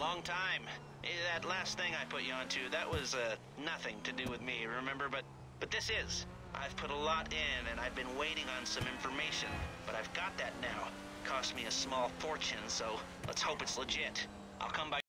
Long time. Eh, that last thing I put you onto, that was uh, nothing to do with me, remember? But but this is. I've put a lot in, and I've been waiting on some information. But I've got that now. Cost me a small fortune, so let's hope it's legit. I'll come by